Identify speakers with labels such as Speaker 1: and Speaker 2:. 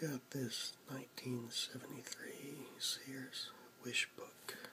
Speaker 1: got this 1973 Sears Wish book.